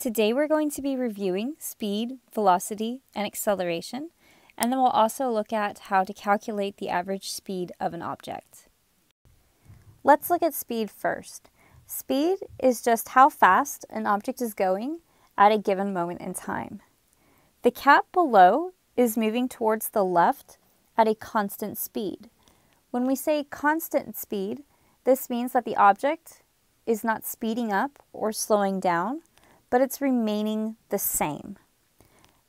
Today we're going to be reviewing speed, velocity, and acceleration, and then we'll also look at how to calculate the average speed of an object. Let's look at speed first. Speed is just how fast an object is going at a given moment in time. The cap below is moving towards the left at a constant speed. When we say constant speed, this means that the object is not speeding up or slowing down, but it's remaining the same.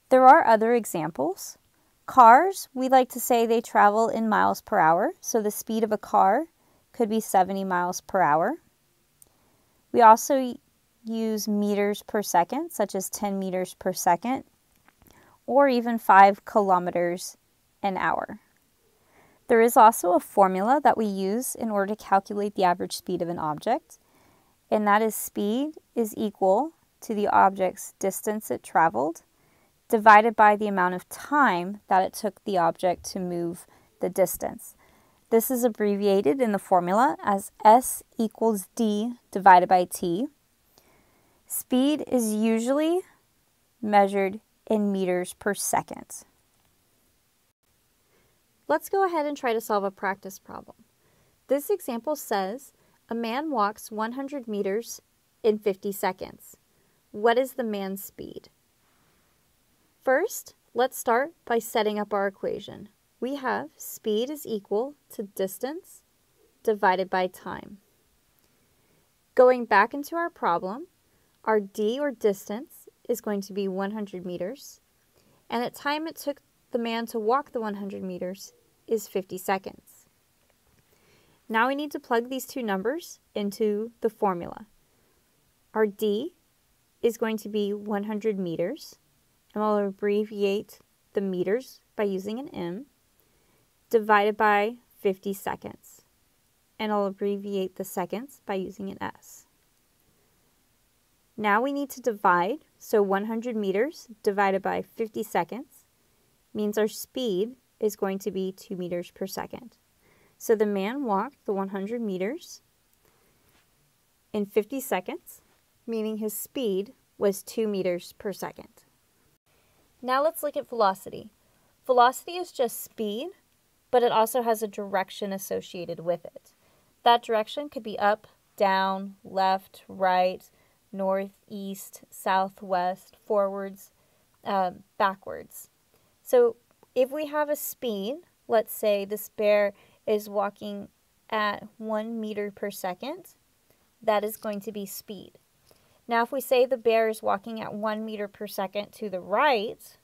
There are other examples. Cars, we like to say they travel in miles per hour, so the speed of a car could be 70 miles per hour. We also use meters per second, such as 10 meters per second, or even 5 kilometers an hour. There is also a formula that we use in order to calculate the average speed of an object, and that is speed is equal to the object's distance it traveled divided by the amount of time that it took the object to move the distance. This is abbreviated in the formula as S equals D divided by T. Speed is usually measured in meters per second. Let's go ahead and try to solve a practice problem. This example says a man walks 100 meters in 50 seconds. What is the man's speed? First, let's start by setting up our equation. We have speed is equal to distance divided by time. Going back into our problem, our d or distance is going to be 100 meters, and the time it took the man to walk the 100 meters is 50 seconds. Now we need to plug these two numbers into the formula. Our d is going to be 100 meters, and we'll abbreviate the meters by using an M, divided by 50 seconds, and I'll abbreviate the seconds by using an S. Now we need to divide, so 100 meters divided by 50 seconds means our speed is going to be 2 meters per second. So the man walked the 100 meters in 50 seconds, meaning his speed was 2 meters per second. Now let's look at velocity. Velocity is just speed, but it also has a direction associated with it. That direction could be up, down, left, right, north, east, southwest, forwards, uh, backwards. So if we have a speed, let's say this bear is walking at 1 meter per second, that is going to be speed. Now, if we say the bear is walking at 1 meter per second to the right,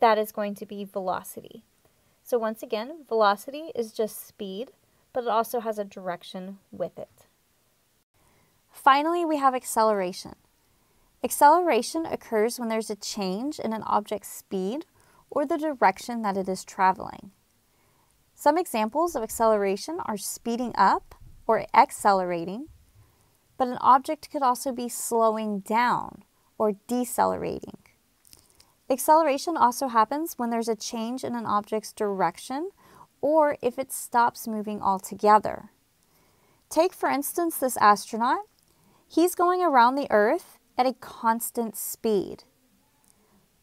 that is going to be velocity. So once again, velocity is just speed, but it also has a direction with it. Finally, we have acceleration. Acceleration occurs when there's a change in an object's speed or the direction that it is traveling. Some examples of acceleration are speeding up or accelerating, but an object could also be slowing down or decelerating. Acceleration also happens when there's a change in an object's direction or if it stops moving altogether. Take, for instance, this astronaut. He's going around the Earth at a constant speed.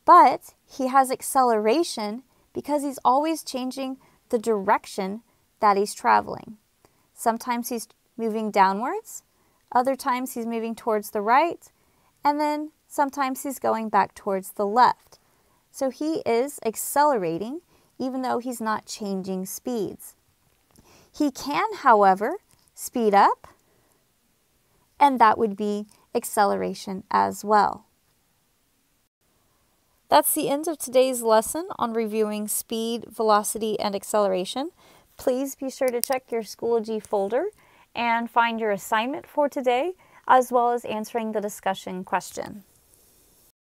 But he has acceleration because he's always changing the direction that he's traveling. Sometimes he's moving downwards, other times he's moving towards the right, and then sometimes he's going back towards the left. So he is accelerating even though he's not changing speeds. He can, however, speed up, and that would be acceleration as well. That's the end of today's lesson on reviewing speed, velocity, and acceleration. Please be sure to check your Schoology folder and find your assignment for today, as well as answering the discussion question.